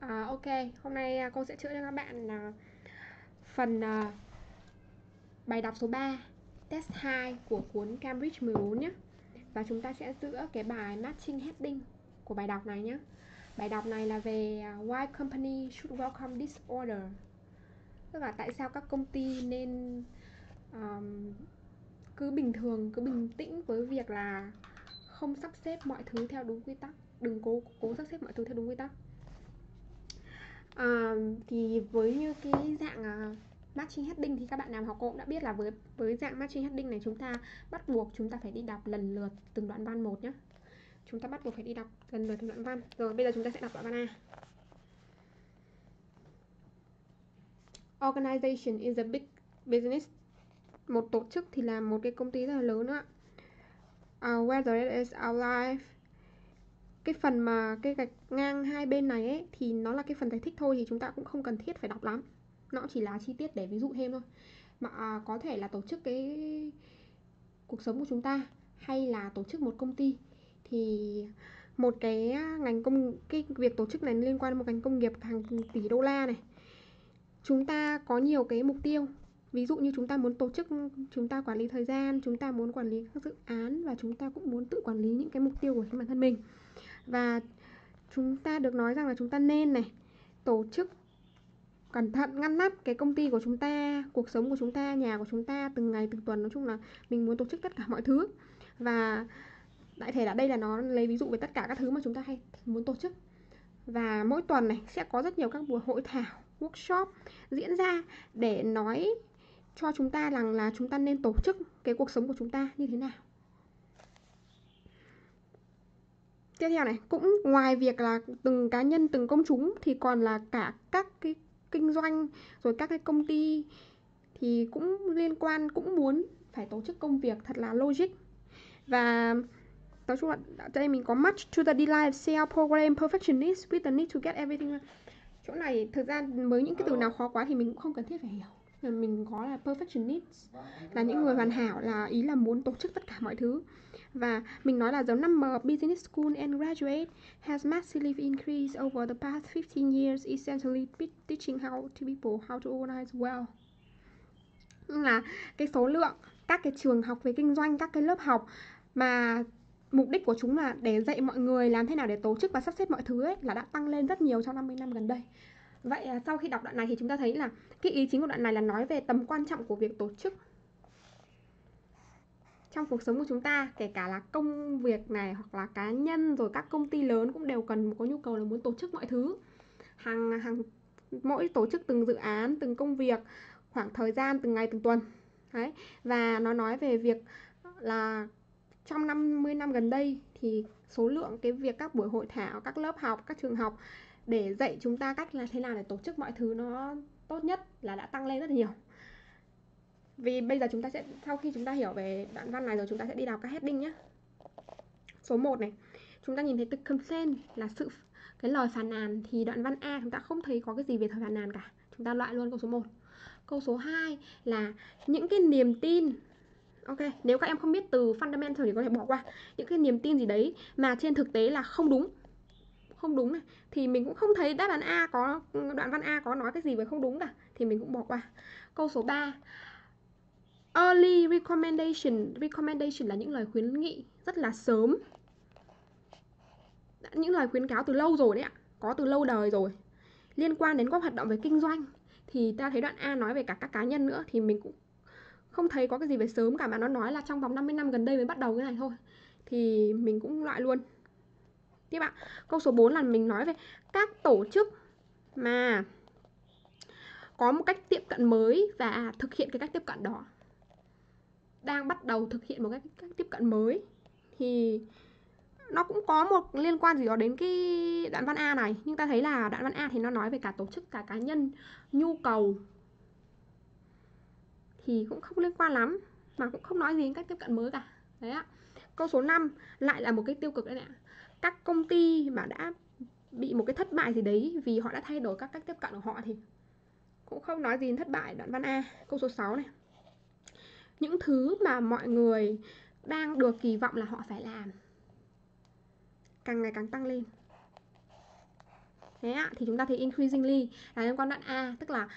À, ok, hôm nay à, cô sẽ chữa cho các bạn uh, phần uh, bài đọc số 3 test 2 của cuốn Cambridge 14 nhé. Và chúng ta sẽ giữa cái bài matching heading của bài đọc này nhé. Bài đọc này là về why company should welcome this order tức là tại sao các công ty nên um, cứ bình thường cứ bình tĩnh với việc là không sắp xếp mọi thứ theo đúng quy tắc đừng cố cố sắp xếp mọi thứ theo đúng quy tắc à, thì với như cái dạng uh, matching heading thì các bạn nào học cũng đã biết là với với dạng matching heading này chúng ta bắt buộc chúng ta phải đi đọc lần lượt từng đoạn văn một nhé chúng ta bắt buộc phải đi đọc lần lượt từng đoạn văn. Rồi bây giờ chúng ta sẽ đọc đoạn văn A. Organization is a big business. Một tổ chức thì là một cái công ty rất là lớn đó uh, whether it is our life cái phần mà cái gạch ngang hai bên này ấy, thì nó là cái phần giải thích thôi thì chúng ta cũng không cần thiết phải đọc lắm. Nó chỉ là chi tiết để ví dụ thêm thôi. Mà à, có thể là tổ chức cái cuộc sống của chúng ta hay là tổ chức một công ty thì một cái ngành công, cái việc tổ chức này liên quan đến một ngành công nghiệp hàng tỷ đô la này, chúng ta có nhiều cái mục tiêu. Ví dụ như chúng ta muốn tổ chức, chúng ta quản lý thời gian, chúng ta muốn quản lý các dự án và chúng ta cũng muốn tự quản lý những cái mục tiêu của chính bản thân mình và chúng ta được nói rằng là chúng ta nên này, tổ chức cẩn thận ngăn nắp cái công ty của chúng ta, cuộc sống của chúng ta, nhà của chúng ta từng ngày, từng tuần. Nói chung là mình muốn tổ chức tất cả mọi thứ. Và đại thể là đây là nó lấy ví dụ về tất cả các thứ mà chúng ta hay muốn tổ chức. Và mỗi tuần này sẽ có rất nhiều các buổi hội thảo, workshop diễn ra để nói cho chúng ta rằng là chúng ta nên tổ chức cái cuộc sống của chúng ta như thế nào. Tiếp theo này, cũng ngoài việc là từng cá nhân, từng công chúng, thì còn là cả các cái kinh doanh, rồi các cái công ty, thì cũng liên quan, cũng muốn phải tổ chức công việc thật là logic. Và nói chung là, đây mình có match to the delight sale program perfectionist with the need to get everything. Chỗ này, thực ra với những cái từ nào khó quá thì mình cũng không cần thiết phải hiểu. Mình có là perfectionist, là những người hoàn hảo, là ý là muốn tổ chức tất cả mọi thứ và mình nói là dấu 5M business school and graduate has massively increased over the past 15 years, essentially teaching how to people how to organize well. Là cái số lượng các cái trường học về kinh doanh, các cái lớp học mà mục đích của chúng là để dạy mọi người làm thế nào để tổ chức và sắp xếp mọi thứ ấy là đã tăng lên rất nhiều trong 50 năm gần đây. Vậy à, sau khi đọc đoạn này thì chúng ta thấy là cái ý chính của đoạn này là nói về tầm quan trọng của việc tổ chức trong cuộc sống của chúng ta, kể cả là công việc này hoặc là cá nhân rồi các công ty lớn cũng đều cần có nhu cầu là muốn tổ chức mọi thứ. Hàng hàng, mỗi tổ chức từng dự án, từng công việc, khoảng thời gian, từng ngày, từng tuần. Đấy, và nó nói về việc là trong 50 năm gần đây thì số lượng cái việc các buổi hội thảo, các lớp học, các trường học để dạy chúng ta cách là thế nào để tổ chức mọi thứ nó tốt nhất là đã tăng lên rất là nhiều vì bây giờ chúng ta sẽ sau khi chúng ta hiểu về đoạn văn này rồi chúng ta sẽ đi đào các heading nhé số 1 này chúng ta nhìn thấy từ complain là sự cái lời phàn nàn thì đoạn văn A chúng ta không thấy có cái gì về thời phàn nàn cả chúng ta loại luôn câu số 1 câu số 2 là những cái niềm tin Ok, nếu các em không biết từ fundamental thì có thể bỏ qua những cái niềm tin gì đấy mà trên thực tế là không đúng không đúng này thì mình cũng không thấy đáp án A có đoạn văn A có nói cái gì về không đúng cả thì mình cũng bỏ qua. Câu số 3. Early recommendation, recommendation là những lời khuyến nghị rất là sớm. Những lời khuyến cáo từ lâu rồi đấy ạ, có từ lâu đời rồi. Liên quan đến các hoạt động về kinh doanh thì ta thấy đoạn A nói về cả các cá nhân nữa thì mình cũng không thấy có cái gì về sớm cả mà nó nói là trong vòng 50 năm gần đây mới bắt đầu cái này thôi. Thì mình cũng loại luôn. Tiếp ạ. Câu số 4 là mình nói về các tổ chức mà có một cách tiếp cận mới và thực hiện cái cách tiếp cận đó đang bắt đầu thực hiện một cái cách tiếp cận mới. Thì nó cũng có một liên quan gì đó đến cái đoạn văn A này. Nhưng ta thấy là đoạn văn A thì nó nói về cả tổ chức, cả cá nhân, nhu cầu. Thì cũng không liên quan lắm, mà cũng không nói gì đến cách tiếp cận mới cả. Đấy ạ. Câu số 5 lại là một cái tiêu cực đấy ạ. Các công ty mà đã bị một cái thất bại gì đấy vì họ đã thay đổi các cách tiếp cận của họ thì cũng không nói gì đến thất bại đoạn văn A. Câu số 6 này những thứ mà mọi người đang được kỳ vọng là họ phải làm. Càng ngày càng tăng lên. Thế ạ, thì chúng ta thấy increasingly là liên quan đoạn A, tức là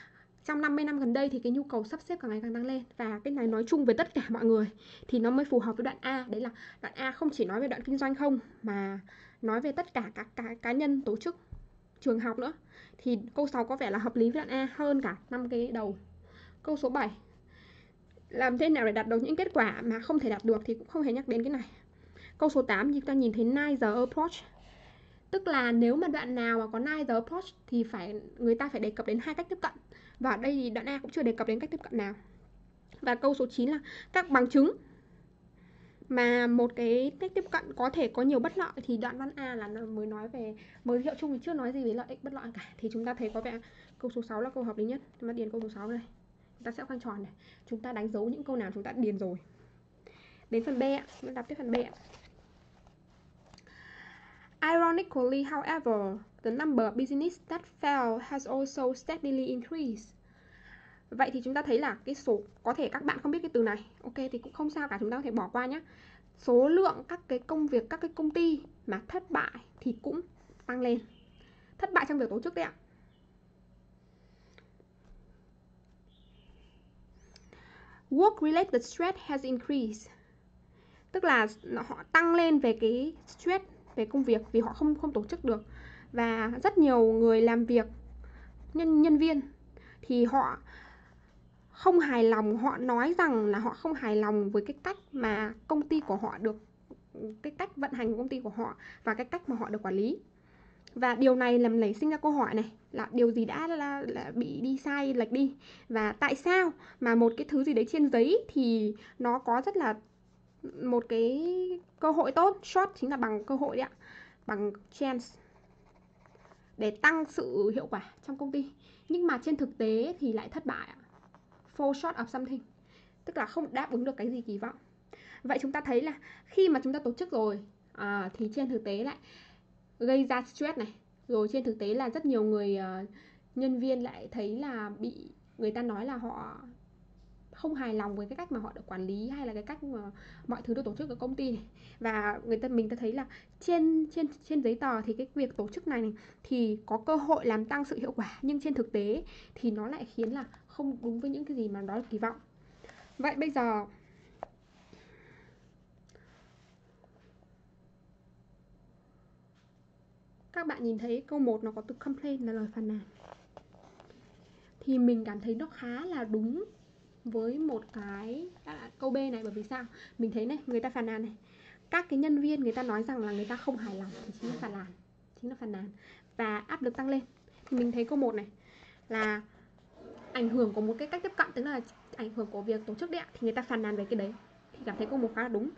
trong 50 năm gần đây thì cái nhu cầu sắp xếp càng ngày càng tăng lên. Và cái này nói chung với tất cả mọi người thì nó mới phù hợp với đoạn A. Đấy là đoạn A không chỉ nói về đoạn kinh doanh không mà nói về tất cả các cá, cá nhân tổ chức trường học nữa. Thì câu 6 có vẻ là hợp lý với đoạn A hơn cả năm cái đầu. Câu số 7 làm thế nào để đạt được những kết quả mà không thể đạt được thì cũng không hề nhắc đến cái này. Câu số 8 chúng ta nhìn thấy neither approach. Tức là nếu mà đoạn nào mà có neither approach thì phải, người ta phải đề cập đến hai cách tiếp cận. Và ở đây thì đoạn A cũng chưa đề cập đến cách tiếp cận nào. Và câu số 9 là các bằng chứng mà một cái cách tiếp cận có thể có nhiều bất lợi thì đoạn văn A là mới nói về, mới hiệu chung thì chưa nói gì về lợi ích bất lợi cả. Thì chúng ta thấy có vẻ câu số 6 là câu hợp lý nhất. Chúng ta điền câu số 6 này chúng ta sẽ khoanh tròn này chúng ta đánh dấu những câu nào chúng ta điền rồi đến phần B ạ chúng ta đọc tiếp phần B ạ Ironically, however, the number of business that fell has also steadily increased. Vậy thì chúng ta thấy là cái số có thể các bạn không biết cái từ này. Ok thì cũng không sao cả, chúng ta có thể bỏ qua nhé. Số lượng các cái công việc, các cái công ty mà thất bại thì cũng tăng lên. Thất bại trong việc tổ chức đấy ạ. Work related stress has increased. Tức là họ tăng lên về cái stress về công việc vì họ không không tổ chức được và rất nhiều người làm việc, nhân nhân viên thì họ không hài lòng, họ nói rằng là họ không hài lòng với cái cách mà công ty của họ được, cái cách vận hành của công ty của họ và cái cách mà họ được quản lý và điều này làm nảy sinh ra câu hỏi này là điều gì đã là, là bị đi sai lệch đi? Và tại sao mà một cái thứ gì đấy trên giấy thì nó có rất là một cái cơ hội tốt? Short chính là bằng cơ hội đấy ạ bằng chance để tăng sự hiệu quả trong công ty. Nhưng mà trên thực tế thì lại thất bại ạ fall short of something tức là không đáp ứng được cái gì kỳ vọng. Vậy chúng ta thấy là khi mà chúng ta tổ chức rồi à, thì trên thực tế lại gây ra stress này. Rồi trên thực tế là rất nhiều người uh, nhân viên lại thấy là bị người ta nói là họ không hài lòng với cái cách mà họ được quản lý hay là cái cách mà mọi thứ được tổ chức ở công ty này. Và người ta mình ta thấy là trên trên trên giấy tờ thì cái việc tổ chức này, này thì có cơ hội làm tăng sự hiệu quả nhưng trên thực tế thì nó lại khiến là không đúng với những cái gì mà đó là kỳ vọng. Vậy bây giờ các bạn nhìn thấy câu 1 nó có từ complain là lời phàn nàn. Thì mình cảm thấy nó khá là đúng với một cái à, câu B này bởi vì sao? Mình thấy này người ta phàn nàn này. Các cái nhân viên người ta nói rằng là người ta không hài lòng thì chính là phàn nàn chính là phàn nàn và áp lực tăng lên. Thì mình thấy câu 1 này là ảnh hưởng của một cái cách tiếp cận tức là ảnh hưởng của việc tổ chức đấy thì người ta phàn nàn về cái đấy. Thì cảm thấy câu một khá là đúng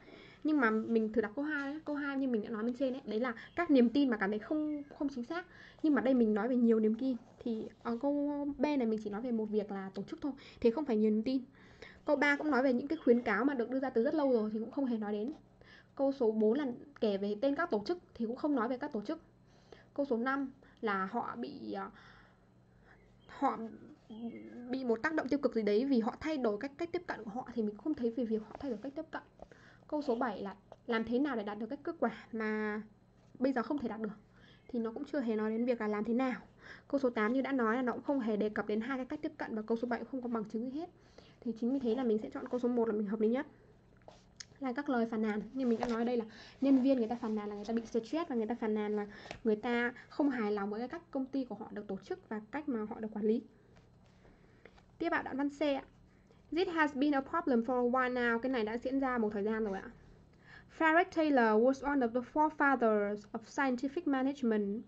nhưng mà mình thử đọc câu 2 ấy. câu 2 như mình đã nói bên trên đấy đấy là các niềm tin mà cảm thấy không không chính xác. Nhưng mà đây mình nói về nhiều niềm tin. Thì ở câu B này mình chỉ nói về một việc là tổ chức thôi thì không phải nhiều niềm tin. Câu 3 cũng nói về những cái khuyến cáo mà được đưa ra từ rất lâu rồi thì cũng không hề nói đến. Câu số 4 là kể về tên các tổ chức thì cũng không nói về các tổ chức. Câu số 5 là họ bị ờ, họ bị một tác động tiêu cực gì đấy vì họ thay đổi cách cách tiếp cận của họ thì mình không thấy về việc họ thay đổi cách tiếp cận câu số 7 là làm thế nào để đạt được các kết quả mà bây giờ không thể đạt được? Thì nó cũng chưa hề nói đến việc là làm thế nào. Câu số 8 như đã nói là nó cũng không hề đề cập đến hai cái cách tiếp cận và câu số 7 cũng không có bằng chứng gì hết. Thì chính vì thế là mình sẽ chọn câu số 1 là mình hợp lý nhất. Là các lời phàn nàn. Như mình đã nói đây là nhân viên người ta phàn nàn là người ta bị stress và người ta phàn nàn là người ta không hài lòng với cái cách công ty của họ được tổ chức và cách mà họ được quản lý. Tiếp bạn đoạn văn C ạ. This has been a problem for a while now. Cái này đã diễn ra một thời gian rồi ạ. Frederick Taylor was one of the forefathers of scientific management.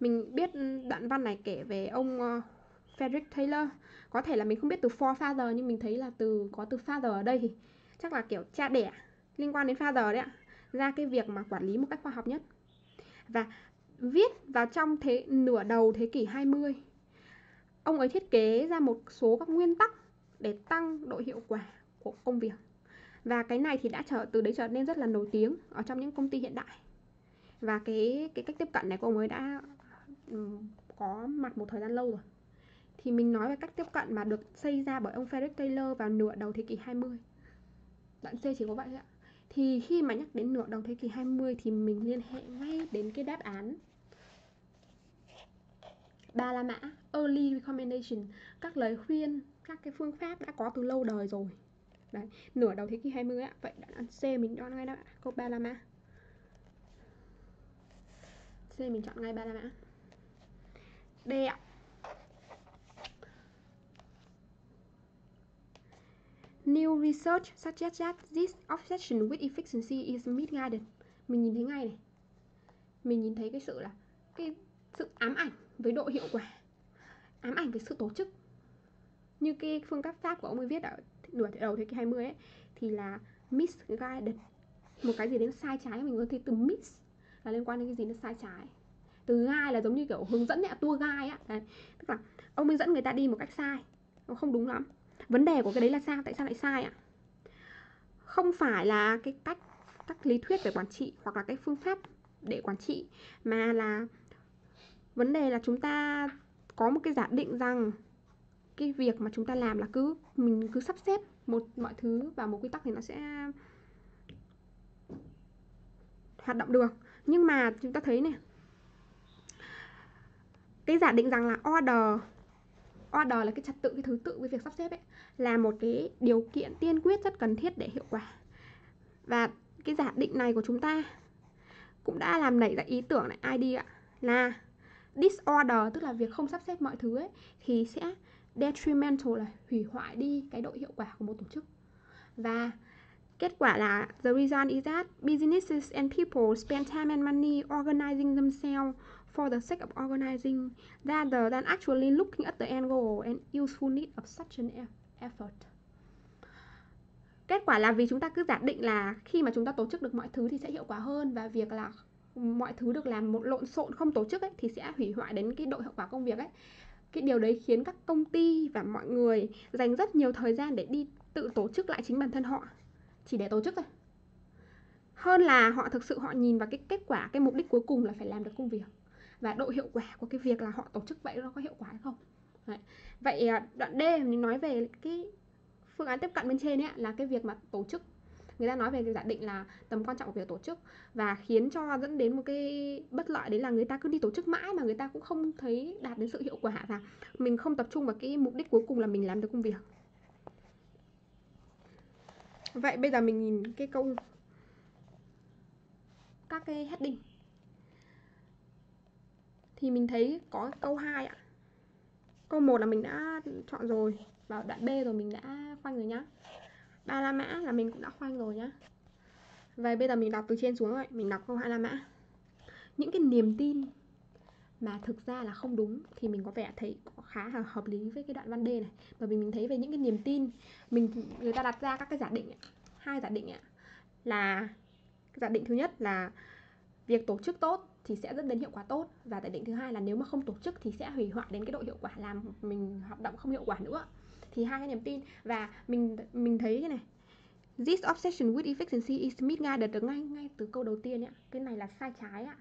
Mình biết đoạn văn này kể về ông uh, Frederick Taylor. Có thể là mình không biết từ forefather nhưng mình thấy là từ có từ father ở đây thì chắc là kiểu cha đẻ liên quan đến father đấy ạ. Ra cái việc mà quản lý một cách khoa học nhất. Và viết vào trong thế nửa đầu thế kỷ 20 ông ấy thiết kế ra một số các nguyên tắc để tăng độ hiệu quả của công việc. Và cái này thì đã trở, từ đấy trở nên rất là nổi tiếng ở trong những công ty hiện đại. Và cái cái cách tiếp cận này của ông ấy đã ừ, có mặt một thời gian lâu rồi. Thì mình nói về cách tiếp cận mà được xây ra bởi ông Frederick Taylor vào nửa đầu thế kỷ 20 đoạn C chỉ có vậy ạ. Thì khi mà nhắc đến nửa đầu thế kỷ 20 thì mình liên hệ ngay đến cái đáp án ba la mã, early recommendation, các lời khuyên các cái phương pháp đã có từ lâu đời rồi đấy, nửa đầu thế kỷ 20 ạ vậy đoạn C mình chọn ngay đó câu ba la mã C mình chọn ngay ba la mã D ạ New research suggests that this obsession with efficiency is misguided. Mình nhìn thấy ngay này. Mình nhìn thấy cái sự là, cái sự ám ảnh với độ hiệu quả. Ám ảnh với sự tổ chức. Như cái phương pháp pháp của ông ấy viết ở nửa đầu thế kỷ 20 ấy thì là misguided. Một cái gì đến sai trái mình có thể từ miss là liên quan đến cái gì nó sai trái. Từ gai là giống như kiểu hướng dẫn ạ, tour gai á. Đấy. Tức là ông ấy dẫn người ta đi một cách sai. Nó không đúng lắm vấn đề của cái đấy là sao tại sao lại sai ạ không phải là cái cách các lý thuyết về quản trị hoặc là cái phương pháp để quản trị mà là vấn đề là chúng ta có một cái giả định rằng cái việc mà chúng ta làm là cứ, mình cứ sắp xếp một, mọi thứ vào một quy tắc thì nó sẽ hoạt động được. Nhưng mà chúng ta thấy này, cái giả định rằng là order order là cái trật tự, cái thứ tự với việc sắp xếp ấy, là một cái điều kiện tiên quyết rất cần thiết để hiệu quả. Và cái giả định này của chúng ta cũng đã làm nảy ra ý tưởng này ID ạ là disorder, tức là việc không sắp xếp mọi thứ ấy, thì sẽ detrimental là hủy hoại đi cái độ hiệu quả của một tổ chức và kết quả là the result is that businesses and people spend time and money organizing themselves for the sake of organizing rather than actually looking at the end goal and usefulness of such an e-, effort. Kết quả là vì chúng ta cứ giả định là khi mà chúng ta tổ chức được mọi thứ thì sẽ hiệu quả hơn và việc là mọi thứ được làm một lộn xộn không tổ chức ấy thì sẽ hủy hoại đến cái độ hiệu quả công việc ấy. Cái điều đấy khiến các công ty và mọi người dành rất nhiều thời gian để đi tự tổ chức lại chính bản thân họ. Chỉ để tổ chức thôi. Hơn là họ thực sự họ nhìn vào cái kết quả, cái mục đích cuối cùng là phải làm được công việc. Và độ hiệu quả của cái việc là họ tổ chức vậy nó có hiệu quả hay không. Đấy. vậy à, đoạn D mình nói về cái phương án tiếp cận bên trên ấy là cái việc mà tổ chức người ta nói về giả định là tầm quan trọng của việc tổ chức và khiến cho dẫn đến một cái bất lợi đấy là người ta cứ đi tổ chức mãi mà người ta cũng không thấy đạt đến sự hiệu quả và mình không tập trung vào cái mục đích cuối cùng là mình làm được công việc vậy bây giờ mình nhìn cái câu các cái heading thì mình thấy có câu 2 ạ. Câu 1 là mình đã chọn rồi, vào đoạn B rồi mình đã khoanh rồi nhá. Ba la mã là mình cũng đã khoanh rồi nhá. Vậy bây giờ mình đọc từ trên xuống rồi, mình đọc câu hai la mã. Những cái niềm tin mà thực ra là không đúng thì mình có vẻ thấy có khá là hợp lý với cái đoạn văn D này bởi vì mình thấy về những cái niềm tin mình người ta đặt ra các cái giả định hai giả định là giả định thứ nhất là việc tổ chức tốt thì sẽ dẫn đến hiệu quả tốt và tại định thứ hai là nếu mà không tổ chức thì sẽ hủy hoại đến cái độ hiệu quả làm mình hoạt động không hiệu quả nữa thì hai cái niềm tin và mình mình thấy cái này, This obsession with efficiency is misguided được ngay ngay từ câu đầu tiên ạ. Cái này là sai trái ạ.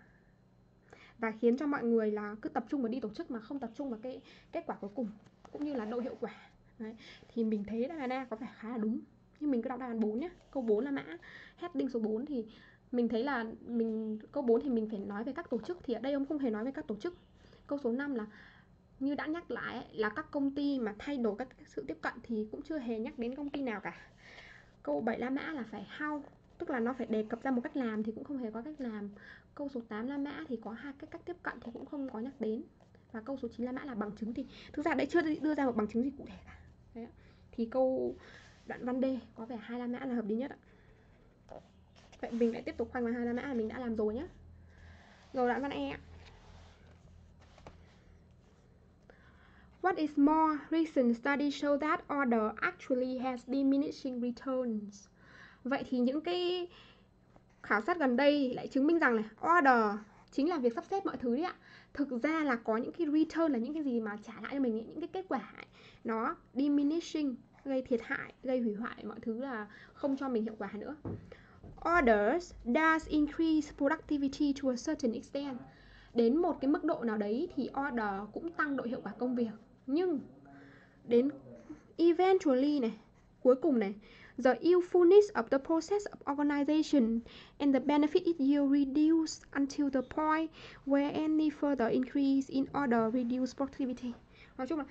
Và khiến cho mọi người là cứ tập trung vào đi tổ chức mà không tập trung vào cái kết quả cuối cùng, cũng như là độ hiệu quả. Đấy. Thì mình thấy là Anna có vẻ khá là đúng. Nhưng mình cứ đọc đáp án 4 nhé. Câu 4 là mã heading số 4 thì mình thấy là mình, câu 4 thì mình phải nói về các tổ chức thì ở đây ông không hề nói về các tổ chức câu số 5 là như đã nhắc lại là các công ty mà thay đổi các sự tiếp cận thì cũng chưa hề nhắc đến công ty nào cả. Câu 7 La Mã là phải how, tức là nó phải đề cập ra một cách làm thì cũng không hề có cách làm. Câu số 8 La Mã thì có hai cái cách tiếp cận thì cũng không có nhắc đến. Và câu số 9 La Mã là bằng chứng thì thực ra đấy chưa đưa ra một bằng chứng gì cụ thể cả. Đấy. thì câu đoạn văn D có vẻ hai La Mã là hợp lý nhất ạ. Vậy mình lại tiếp tục khoanh vào hai la mã là mình đã làm rồi nhé rồi đoạn văn e What is more, recent studies show that order actually has diminishing returns. Vậy thì những cái khảo sát gần đây lại chứng minh rằng là order chính là việc sắp xếp mọi thứ đấy ạ. Thực ra là có những cái return là những cái gì mà trả lại cho mình những cái kết quả ấy, nó diminishing gây thiệt hại, gây hủy hoại mọi thứ là không cho mình hiệu quả nữa orders does increase productivity to a certain extent đến một cái mức độ nào đấy thì order cũng tăng độ hiệu quả công việc nhưng đến eventually này cuối cùng này The usefulness of the process of organization and the benefit it yields reduce until the point where any further increase in order reduce productivity. Nói chung là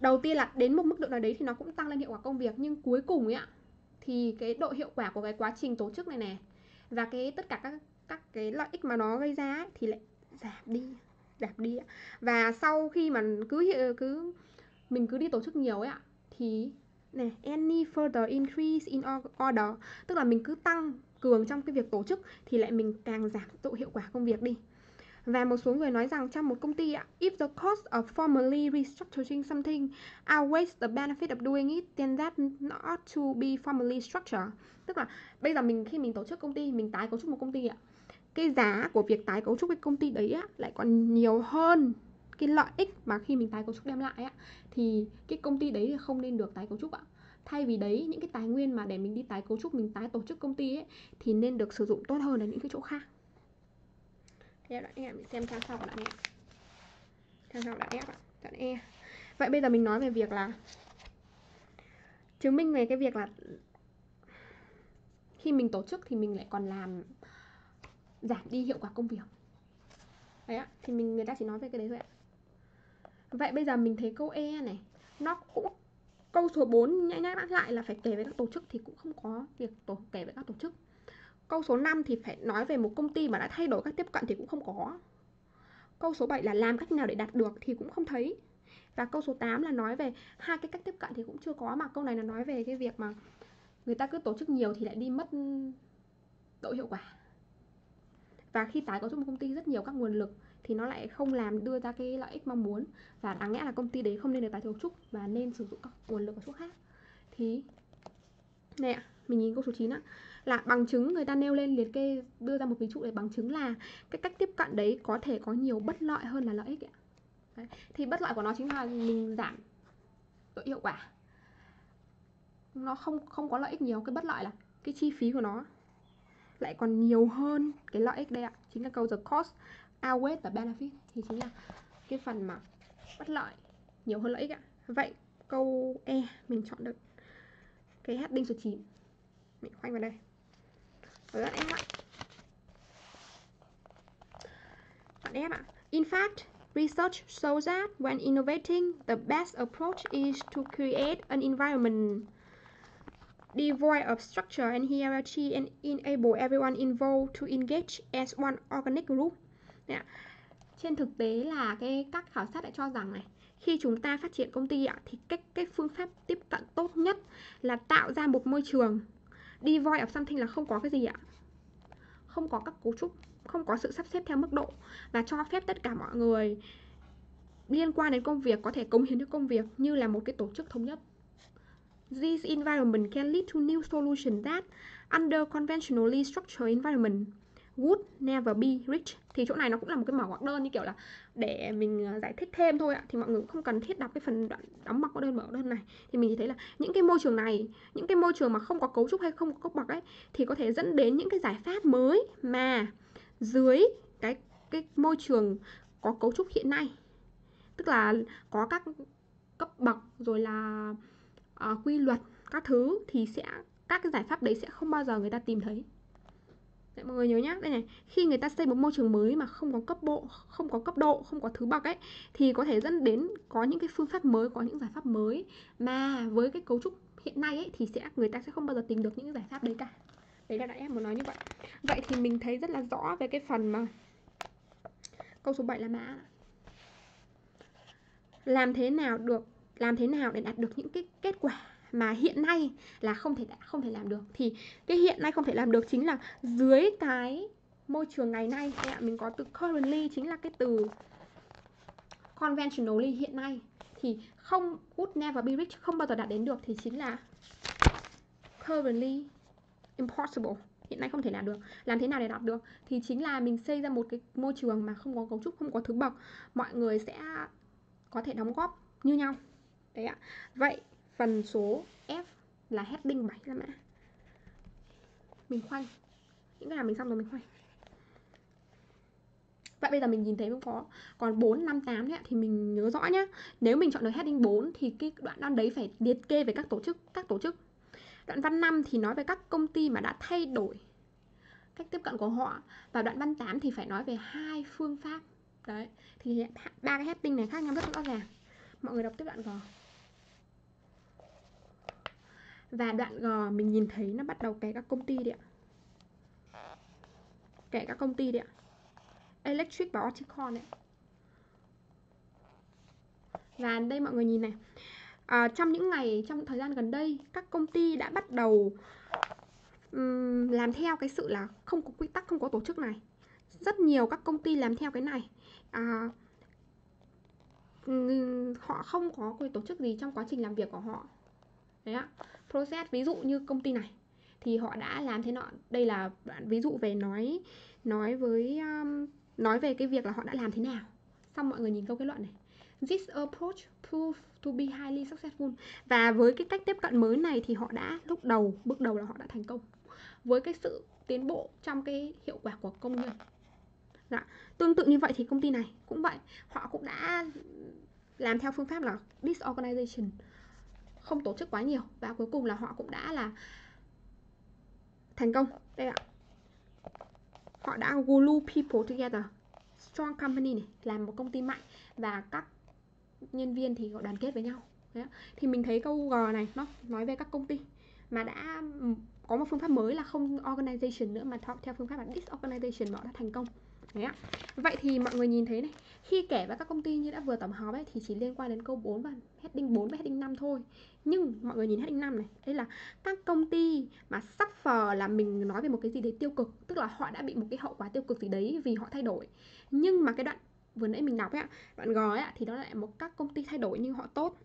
đầu tiên là đến một mức độ nào đấy thì nó cũng tăng lên hiệu quả công việc nhưng cuối cùng ấy ạ thì cái độ hiệu quả của cái quá trình tổ chức này này và cái tất cả các các cái lợi ích mà nó gây ra ấy, thì lại giảm đi đẹp đi và sau khi mà cứ cứ mình cứ đi tổ chức nhiều ấy ạ thì này any further increase in order tức là mình cứ tăng cường trong cái việc tổ chức thì lại mình càng giảm độ hiệu quả công việc đi và một số người nói rằng trong một công ty ạ, if the cost of formally restructuring something outweighs the benefit of doing it, then that not to be formally structured. Tức là bây giờ mình khi mình tổ chức công ty, mình tái cấu trúc một công ty ạ, cái giá của việc tái cấu trúc cái công ty đấy á, lại còn nhiều hơn cái lợi ích mà khi mình tái cấu trúc đem lại á, thì cái công ty đấy không nên được tái cấu trúc ạ. Thay vì đấy những cái tài nguyên mà để mình đi tái cấu trúc mình tái tổ chức công ty ấy thì nên được sử dụng tốt hơn ở những cái chỗ khác. Thế đoạn E mình xem trang sau của đoạn E Trang sau đoạn F ạ Đoạn E. Vậy bây giờ mình nói về việc là Chứng minh về cái việc là Khi mình tổ chức thì mình lại còn làm Giảm đi hiệu quả công việc Đấy ạ, Thì mình, người ta chỉ nói về cái đấy thôi ạ Vậy bây giờ mình thấy câu E này, Nó cũng, Câu số 4 nhắc nhắc lại là phải kể với các tổ chức Thì cũng không có việc tổ, kể với các tổ chức Câu số 5 thì phải nói về một công ty mà đã thay đổi các tiếp cận thì cũng không có. Câu số 7 là làm cách nào để đạt được thì cũng không thấy. Và câu số 8 là nói về hai cái cách tiếp cận thì cũng chưa có, mà câu này là nói về cái việc mà người ta cứ tổ chức nhiều thì lại đi mất độ hiệu quả. Và khi tái cấu trúc một công ty rất nhiều các nguồn lực thì nó lại không làm đưa ra cái lợi ích mong muốn và đáng lẽ là công ty đấy không nên được tái cấu trúc và nên sử dụng các nguồn lực ở chỗ khác. Thì nè, mình nhìn câu số 9 ạ là bằng chứng người ta nêu lên liệt kê đưa ra một ví dụ để bằng chứng là cái cách tiếp cận đấy có thể có nhiều bất lợi hơn là lợi ích ạ. Đấy. thì bất lợi của nó chính là mình giảm độ hiệu quả nó không không có lợi ích nhiều cái bất lợi là cái chi phí của nó lại còn nhiều hơn cái lợi ích đây ạ. Chính là câu the cost outweigh the benefit. Thì chính là cái phần mà bất lợi nhiều hơn lợi ích ạ. Vậy câu E mình chọn được cái heading số 9 mình khoanh vào đây. Với đoạn F ạ. Đoạn F ạ. In fact Research shows that when innovating, the best approach is to create an environment devoid of structure and hierarchy and enable everyone involved to engage as one organic group. Nè, trên thực tế là cái các khảo sát đã cho rằng này, khi chúng ta phát triển công ty ạ, thì cách cái phương pháp tiếp cận tốt nhất là tạo ra một môi trường devoid of something là không có cái gì ạ không có các cấu trúc không có sự sắp xếp theo mức độ và cho phép tất cả mọi người liên quan đến công việc có thể cống hiến cho công việc như là một cái tổ chức thống nhất This environment can lead to new solutions that under conventionally structured environment would never be rich. Thì chỗ này nó cũng là một cái mở ngoặc đơn như kiểu là để mình ờ, giải thích thêm thôi ạ. Thì mọi người cũng không cần thiết đọc cái phần đoạn đóng mặc đơn, mở đơn này. Thì mình chỉ thấy là những cái môi trường này, những cái môi trường mà không có cấu trúc hay không có cấp bậc ấy, thì có thể dẫn đến những cái giải pháp mới mà dưới cái cái môi trường có cấu trúc hiện nay. Tức là có các cấp bậc rồi là uh, quy luật các thứ thì sẽ các cái giải pháp đấy sẽ không bao giờ người ta tìm thấy. Đấy, mọi người nhớ nhá. Đây này khi người ta xây một môi trường mới mà không có cấp bộ không có cấp độ không có thứ bậc ấy thì có thể dẫn đến có những cái phương pháp mới có những giải pháp mới. Mà với cái cấu trúc hiện nay ấy thì sẽ người ta sẽ không bao giờ tìm được những giải pháp đấy cả. Đấy là đại em muốn nói như vậy. Vậy thì mình thấy rất là rõ về cái phần mà câu số 7 là mã. Làm thế nào được làm thế nào để đạt được những cái kết quả mà hiện nay là không thể không thể làm được? Thì cái hiện nay không thể làm được chính là dưới cái môi trường ngày nay mình có từ currently chính là cái từ conventionally hiện nay. Thì không, would never be rich, không bao giờ đạt đến được thì chính là currently impossible, hiện nay không thể làm được, làm thế nào để đạt được? Thì chính là mình xây ra một cái môi trường mà không có cấu trúc, không có thứ bậc, mọi người sẽ có thể đóng góp như nhau đấy ạ. Vậy phần số F là heading 7 là mã mình khoanh. Những cái nào mình xong rồi mình khoanh. Vậy bây giờ mình nhìn thấy không có Còn 4, 5, 8 ấy, thì mình nhớ rõ nhá. Nếu mình chọn được heading 4 Thì cái đoạn đoạn đấy phải liệt kê về các tổ chức Các tổ chức. Đoạn văn 5 thì nói về các công ty mà đã thay đổi cách tiếp cận của họ và đoạn văn 8 thì phải nói về hai phương pháp. Đấy thì ba cái heading này khác nhau rất rõ ràng. Mọi người đọc tiếp đoạn G và đoạn gò mình nhìn thấy nó bắt đầu kẻ các công ty đấy ạ. Kẻ các công ty đấy ạ. Electric và Orticon đấy và đây mọi người nhìn này. À, trong những ngày trong thời gian gần đây các công ty đã bắt đầu um, làm theo cái sự là không có quy tắc không có tổ chức này. Rất nhiều các công ty làm theo cái này. À, họ không có quy tổ chức gì trong quá trình làm việc của họ. Đấy ạ process. Ví dụ như công ty này thì họ đã làm thế nọ. Đây là đoạn ví dụ về nói nói với um, nói về cái việc là họ đã làm thế nào. Xong mọi người nhìn câu kết luận này. This approach proved to be highly successful. Và với cái cách tiếp cận mới này thì họ đã lúc đầu bước đầu là họ đã thành công. Với cái sự tiến bộ trong cái hiệu quả của công nhân dạ. tương tự như vậy thì công ty này cũng vậy. Họ cũng đã làm theo phương pháp là disorganization không tổ chức quá nhiều. Và cuối cùng là họ cũng đã là thành công. Đây ạ. Họ đã glue people together. Strong company này, làm một công ty mạnh. Và các nhân viên thì họ đoàn kết với nhau. Đấy. thì mình thấy câu G này, nó nói về các công ty. Mà đã có một phương pháp mới là không organization nữa, mà theo phương pháp là disorganization, mà họ đã thành công. Đấy ạ. Vậy thì mọi người nhìn thấy này, khi kể về các công ty như đã vừa tổng hợp ấy thì chỉ liên quan đến câu 4 và heading 4 và heading 5 thôi. Nhưng mọi người nhìn heading 5 này, đây là các công ty mà suffer là mình nói về một cái gì đấy tiêu cực, tức là họ đã bị một cái hậu quả tiêu cực gì đấy vì họ thay đổi. Nhưng mà cái đoạn vừa nãy mình đọc ấy ạ, đoạn G ấy thì đó lại một các công ty thay đổi nhưng họ tốt.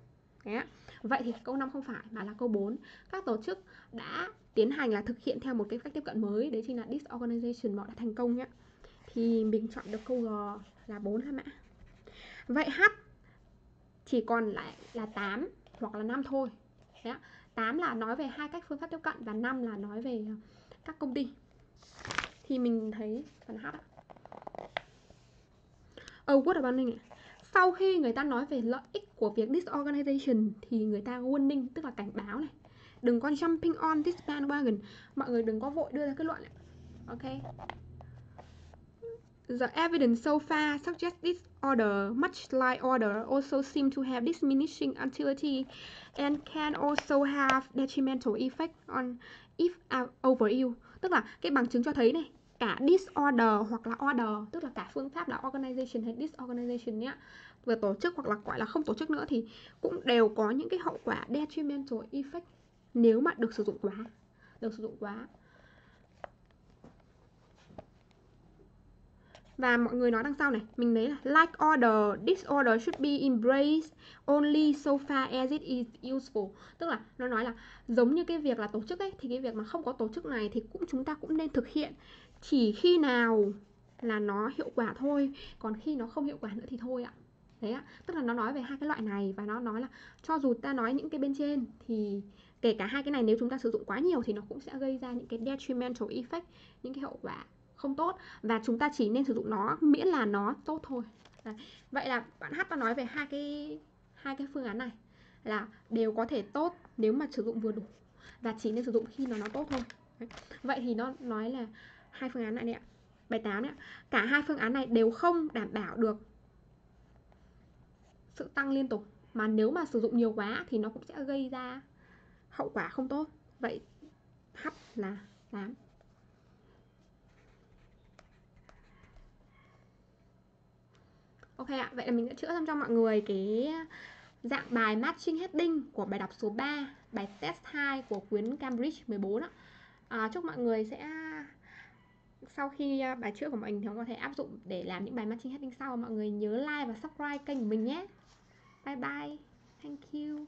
Đấy ạ. Vậy thì câu 5 không phải mà là câu 4. Các tổ chức đã tiến hành là thực hiện theo một cái cách tiếp cận mới đấy chính là disorganization mà đã thành công nhé thì mình chọn được câu G là 4 ha mã. Vậy H chỉ còn lại là 8 hoặc là 5 thôi. Đấy 8 là nói về hai cách phương pháp tiếp cận và 5 là nói về ờ, các công ty. Thì mình thấy phần H ở Oh, ờ, what about này? Sau khi người ta nói về lợi ích của việc disorganization thì người ta warning tức là cảnh báo này. Đừng có jumping on this bandwagon. Mọi người đừng có vội đưa ra kết luận. này Ok. The evidence so far suggests this order, much like order, also seem to have diminishing utility and can also have detrimental effect on if à, overuse. Tức là cái bằng chứng cho thấy này, cả disorder hoặc là order, tức là cả phương pháp là organization hay disorganization nhé, vừa tổ chức hoặc là gọi là không tổ chức nữa thì cũng đều có những cái hậu quả detrimental effect nếu mà được sử dụng quá, được sử dụng quá. Và mọi người nói đằng sau này, mình lấy là, like order disorder should be embraced only so far as it is useful. Tức là nó nói là giống như cái việc là tổ chức ấy, thì cái việc mà không có tổ chức này thì cũng chúng ta cũng nên thực hiện. Chỉ khi nào là nó hiệu quả thôi, còn khi nó không hiệu quả nữa thì thôi ạ. Đấy ạ. Tức là nó nói về hai cái loại này và nó nói là cho dù ta nói những cái bên trên thì kể cả hai cái này nếu chúng ta sử dụng quá nhiều thì nó cũng sẽ gây ra những cái detrimental effect, những cái hậu quả không tốt và chúng ta chỉ nên sử dụng nó, miễn là nó tốt thôi Đấy. vậy là bạn H đã nói về hai cái hai cái phương án này, là đều có thể tốt nếu mà sử dụng vừa đủ và chỉ nên sử dụng khi nó nó tốt thôi Đấy. vậy thì nó nói là hai phương án này đấy ạ bài 8 đấy ạ. cả hai phương án này đều không đảm bảo được sự tăng liên tục, mà nếu mà sử dụng nhiều quá thì nó cũng sẽ gây ra hậu quả không tốt vậy H là 8 Ok ạ, vậy là mình đã chữa xong cho mọi người cái dạng bài matching heading của bài đọc số 3 Bài test 2 của quyển Cambridge 14 ạ. À, Chúc mọi người sẽ sau khi à, bài chữa của mình thì có thể áp dụng để làm những bài matching heading sau. Mọi người nhớ like và subscribe kênh của mình nhé. Bye bye, thank you.